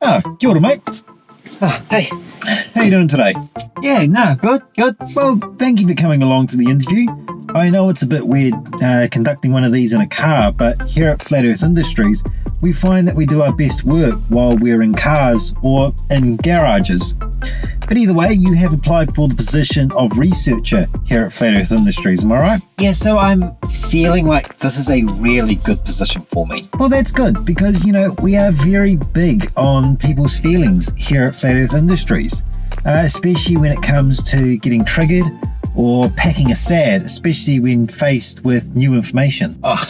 Ah, kia ora, mate. Oh, hey. How you doing today? Yeah, no, good, good. Well, thank you for coming along to the interview. I know it's a bit weird uh, conducting one of these in a car, but here at Flat Earth Industries, we find that we do our best work while we're in cars or in garages. But either way, you have applied for the position of researcher here at Flat Earth Industries, am I right? Yeah, so I'm feeling like this is a really good position for me. Well, that's good because, you know, we are very big on people's feelings here at Flat Earth Industries, uh, especially when it comes to getting triggered or packing a sad, especially when faced with new information. Oh,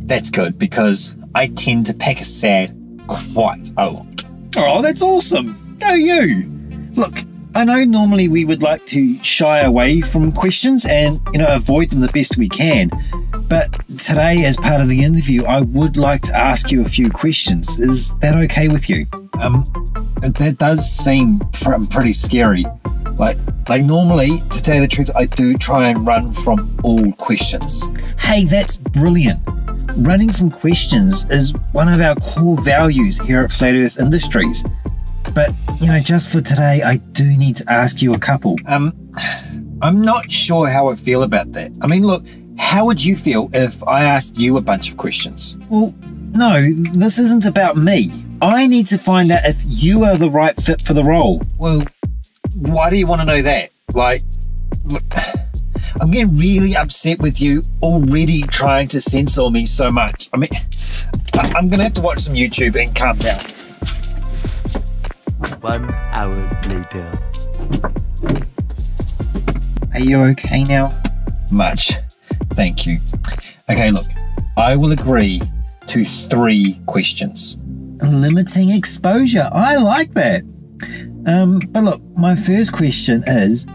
that's good because I tend to pack a sad quite a lot. Oh, that's awesome. Go you. Look, I know normally we would like to shy away from questions and, you know, avoid them the best we can. But today, as part of the interview, I would like to ask you a few questions. Is that okay with you? Um, that does seem pr- pretty scary. Like, like normally, to tell you the truth, I do try and run from all questions. Hey, that's brilliant. Running from questions is one of our core values here at Flat Earth Industries. But, you know, just for today, I do need to ask you a couple. Um, I'm not sure how I feel about that. I mean, look, how would you feel if I asked you a bunch of questions? Well, no, this isn't about me. I need to find out if you are the right fit for the role. Well, why do you want to know that? Like, look, I'm getting really upset with you already trying to censor me so much. I mean, I'm going to have to watch some YouTube and calm down. One hour later. Are you okay now? Much. Thank you. Okay, look, I will agree to three questions. Limiting exposure. I like that. Um, but look, my first question is,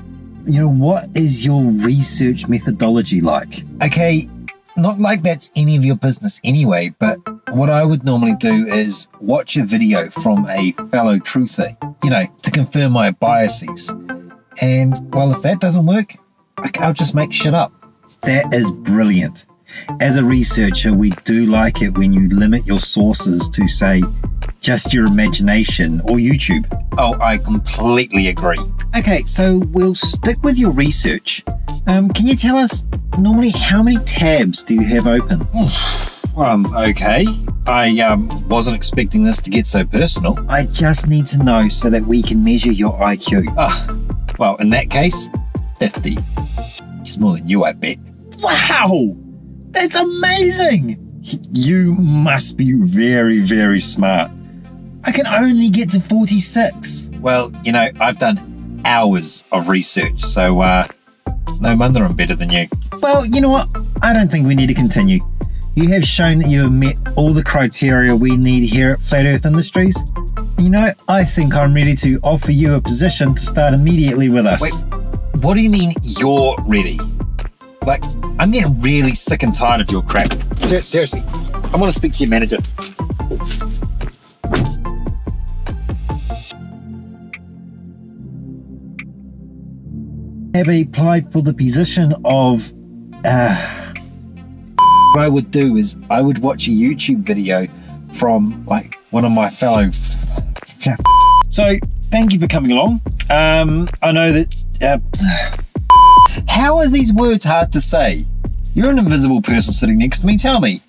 you know, what is your research methodology like? Okay, not like that's any of your business anyway, but what I would normally do is watch a video from a fellow truther, you know, to confirm my biases. And well, if that doesn't work, I'll just make shit up. That is brilliant. As a researcher, we do like it when you limit your sources to, say, just your imagination or YouTube. Oh, I completely agree. Okay, so we'll stick with your research. Um, can you tell us normally how many tabs do you have open? um, okay. I um, wasn't expecting this to get so personal. I just need to know so that we can measure your IQ. Ah, well, in that case, 50. Which is more than you, I bet. Wow! That's amazing! You must be very, very smart. I can only get to 46. Well, you know, I've done hours of research, so uh, no wonder I'm better than you. Well, you know what? I don't think we need to continue. You have shown that you have met all the criteria we need here at Flat Earth Industries. You know, I think I'm ready to offer you a position to start immediately with us. Wait, what do you mean you're ready? Like, I'm getting really sick and tired of your crap. Ser- seriously, I want to speak to your manager. have applied for the position of. Uh, what I would do is I would watch a YouTube video from like one of my fellow. So thank you for coming along. Um, I know that. Uh, how are these words hard to say? You're an invisible person sitting next to me. Tell me.